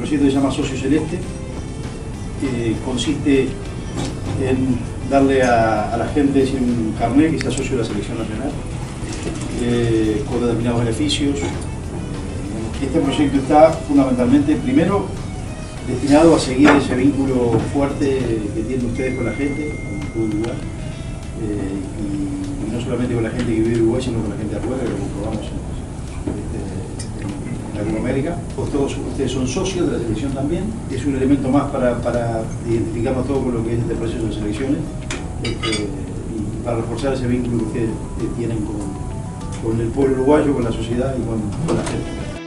proyecto se llama Socio Celeste, consiste en darle a, la gente un carnet que sea socio de la selección nacional, eh, con determinados beneficios. Este proyecto está fundamentalmente, primero, destinado a seguir ese vínculo fuerte que tienen ustedes con la gente, con el Uruguay, eh, y, no solamente con la gente que vive en Uruguay, sino con la gente de afuera, que lo comprobamos Latinoamérica. Todos ustedes son socios de la selección también, es un elemento más para, para identificarnos todos con lo que es este proceso de selecciones este, y para reforzar ese vínculo que ustedes tienen con, el pueblo uruguayo, con la sociedad y con la gente.